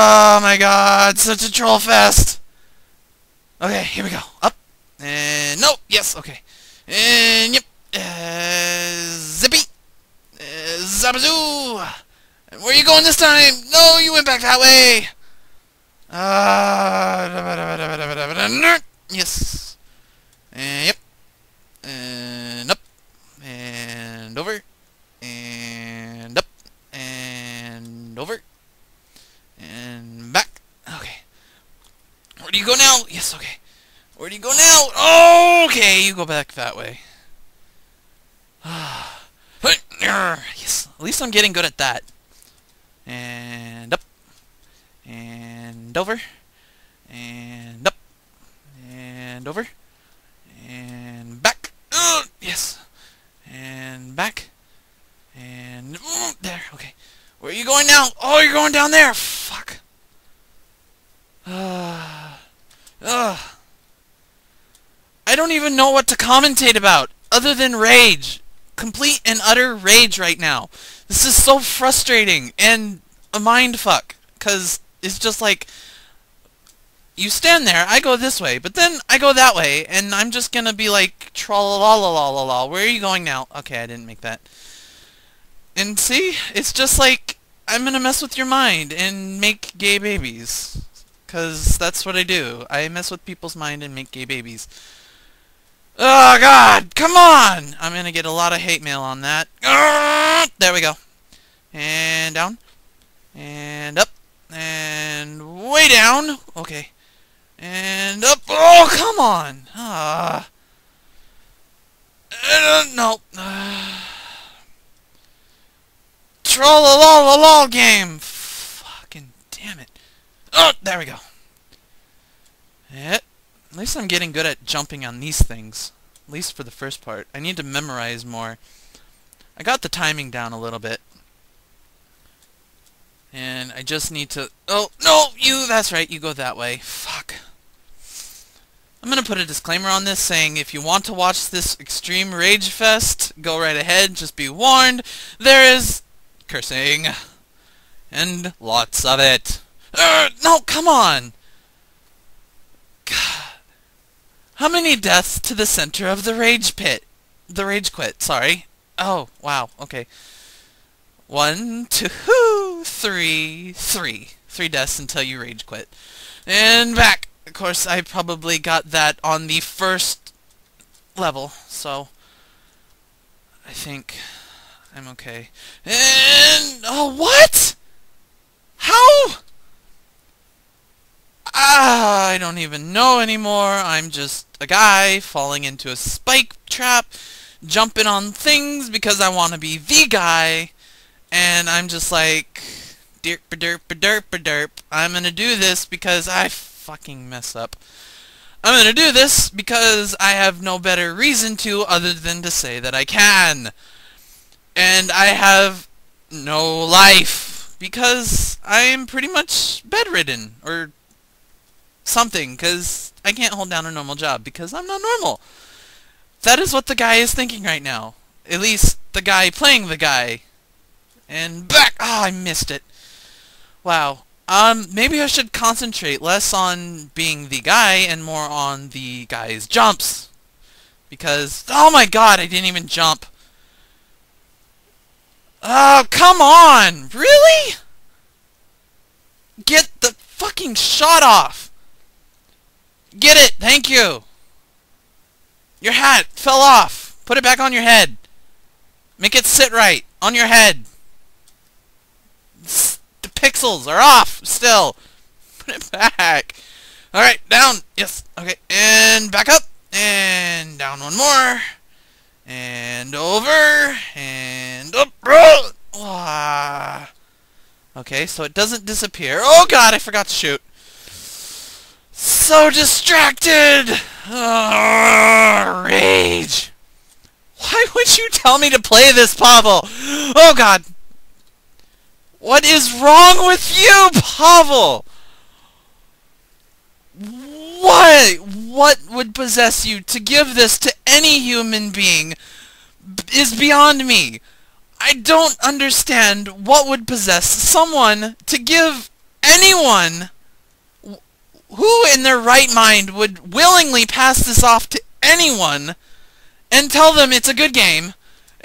Oh my god, such a troll fest! Okay, here we go. Up. And nope. Yes, okay. And yep. Uh, zippy. Uh, zabazoo! Where are you going this time? No, you went back that way! Uh, yes. And yep. And up. And over. And up. And over. And back. Okay. Where do you go now? Yes, okay. Where do you go now? Oh, okay, you go back that way. yes, at least I'm getting good at that. And up. And over. And up. And over. And back. Uh, yes. And back. And uh, there. Okay. Where are you going now? Oh, you're going down there. Fuck. Uh, uh. I don't even know what to commentate about other than rage. Complete and utter rage right now. This is so frustrating and a mind fuck. Because it's just like, you stand there, I go this way, but then I go that way, and I'm just gonna be like, tra la la la la la, where are you going now? Okay, I didn't make that. And see, it's just like, I'm gonna mess with your mind and make gay babies. Because that's what I do. I mess with people's mind and make gay babies. Oh, God! Come on! I'm gonna get a lot of hate mail on that. There we go. And down. And up. And way down. Okay. And up. Oh, come on! Ah. Uh, no. Uh, Troll a lol a lol game. Fucking damn it. Oh, there we go. At least I'm getting good at jumping on these things. At least for the first part. I need to memorize more. I got the timing down a little bit. And I just need to... Oh, no! You! That's right, you go that way. Fuck. I'm gonna put a disclaimer on this saying if you want to watch this extreme rage fest, go right ahead. Just be warned, there is cursing. And lots of it. Uh, no, come on! God. How many deaths to the center of the rage pit? The rage quit, sorry. Oh, wow, okay. One, two, three, three. Three deaths until you rage quit. And back. Of course, I probably got that on the first level, so I think I'm okay. And oh, what? How? I don't even know anymore. I'm just a guy falling into a spike trap, jumping on things because I want to be the guy, and I'm just like, derp derp derp derp. I'm gonna do this because I fucking mess up. I'm gonna do this because I have no better reason to other than to say that I can. And I have no life because I am pretty much bedridden or something because I can't hold down a normal job because I'm not normal. That is what the guy is thinking right now. At least the guy playing the guy. And back! Ah, oh, I missed it. Wow. Um, maybe I should concentrate less on being the guy and more on the guy's jumps. Because, oh my god, I didn't even jump. Oh, come on! Really? Get the fucking shot off! Thank you! Your hat fell off! Put it back on your head! Make it sit right! On your head! The pixels are off! Still! Put it back! Alright, down! Yes, okay. And back up! And down one more! And over! And up! Okay, so it doesn't disappear. Oh god, I forgot to shoot! So distracted! Oh, rage! Why would you tell me to play this, Pavel? Oh god! What is wrong with you, Pavel? What? What would possess you to give this to any human being is beyond me. I don't understand what would possess someone to give anyone who in their right mind would willingly pass this off to anyone and tell them it's a good game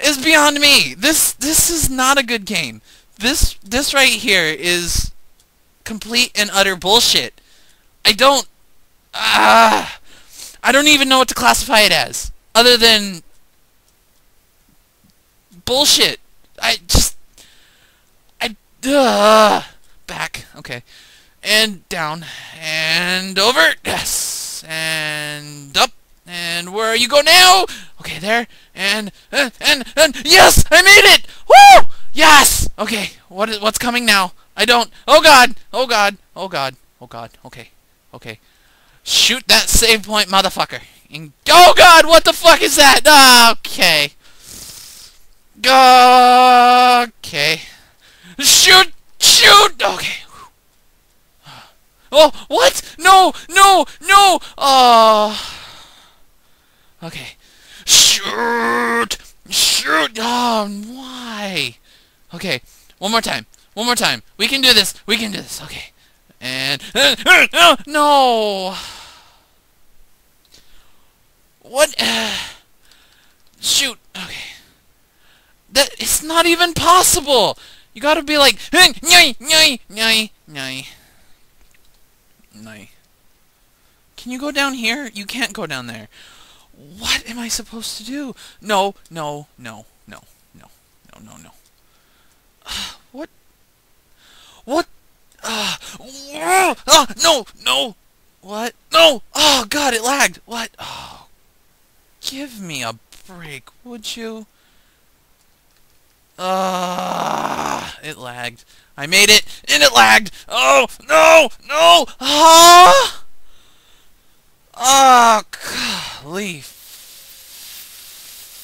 is beyond me. This this is not a good game. This this right here is complete and utter bullshit. I don't uh, I don't even know what to classify it as other than bullshit. I just I uh, back. Okay. And down and over. Yes. And up. And where you go now? Okay, there. And and and, and yes, I made it. Woo! Yes. Okay. What is what's coming now? I don't. Oh god. Oh god. Oh god. Oh god. Okay. Okay. Shoot that save point, motherfucker. And, oh god, what the fuck is that? Okay. Okay. Shoot! Shoot! Okay. Oh, what? No! No! No! Oh. Okay. Shoot! Shoot! Oh, why? Okay. One more time. One more time. We can do this. We can do this. Okay. And... Uh, uh, no! What? Uh, shoot. Okay. That it's not even possible. You gotta be like, nyai, nyai, nyai, nyai, nyai. Can you go down here? You can't go down there. What am I supposed to do? No, no, no, no, no, no, no, no. What? What? Uh, uh, no, no. What? No! Oh, God, it lagged. What? Oh, give me a break, would you? Ah, uh, it lagged. I made it, and it lagged. Oh, no, no. Ah, oh, golly.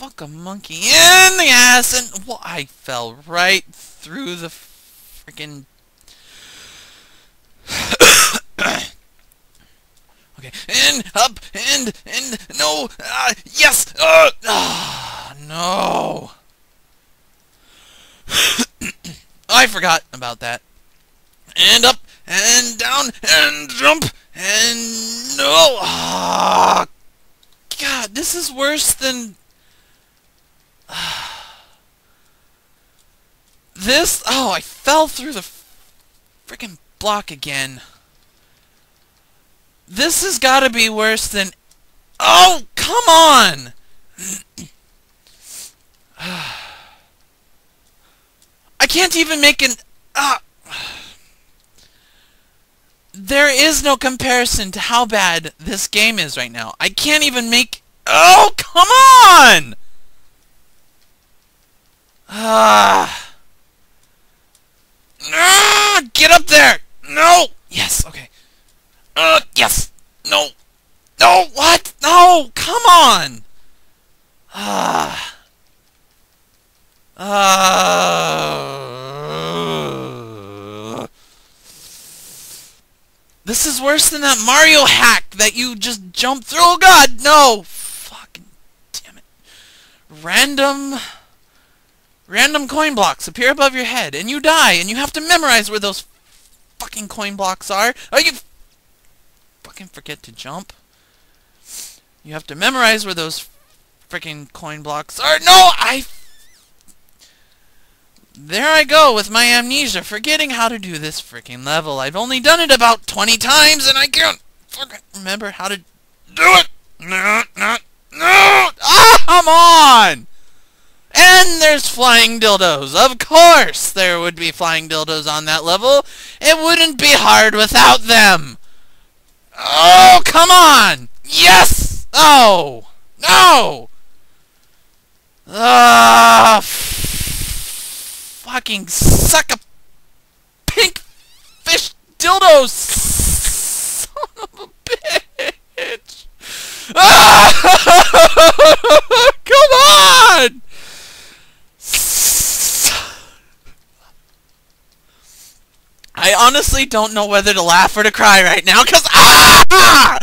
Fuck a monkey in the ass, and well, I fell right through the freaking. okay, and up, and and no, uh, yes, uh, ah, no. I forgot about that. And up, and down, and jump, and no! Oh, God, this is worse than... this? Oh, I fell through the freaking block again. This has got to be worse than... Oh, come on! I can't even make an... Uh, there is no comparison to how bad this game is right now. I can't even make... Oh, come on! Ah. Uh, get up there! No! Yes, okay. Uh, yes! No! No! What? No! Come on! Ah. Uh, this is worse than that Mario hack that you just jumped through. Oh god, no! Fucking damn it. Random... Random coin blocks appear above your head, and you die, and you have to memorize where those fucking coin blocks are. Are you... Fucking forget to jump. You have to memorize where those freaking coin blocks are. No, I there I go with my amnesia, forgetting how to do this freaking level. I've only done it about 20 times, and I can't remember how to do it. No, no, no! Ah, come on! And there's flying dildos. Of course there would be flying dildos on that level. It wouldn't be hard without them. Oh, come on! Yes! Oh! No! Ah, fucking suck a pink fish dildo, son of a bitch! Ah! Come on! I honestly don't know whether to laugh or to cry right now, because ah! ah!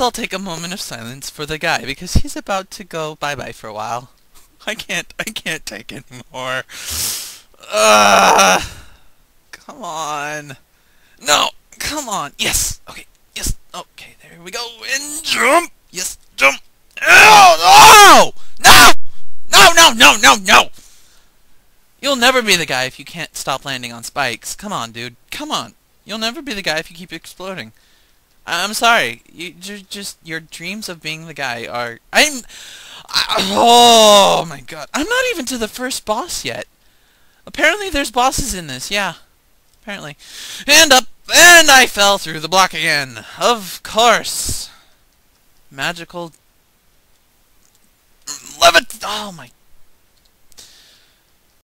Let's all take a moment of silence for the guy because he's about to go bye-bye for a while. I can't, I can't take anymore. Ugh. Come on. No, come on. Yes. Okay. Yes. Okay. There we go. And jump. Yes. Jump. Oh! No! No! No! No! No! No! You'll never be the guy if you can't stop landing on spikes. Come on, dude. Come on. You'll never be the guy if you keep exploding. I'm sorry. You just your dreams of being the guy are. I'm. I, oh my god! I'm not even to the first boss yet. Apparently, there's bosses in this. Yeah, apparently. And up, and I fell through the block again. Of course. Magical. Levit. Oh my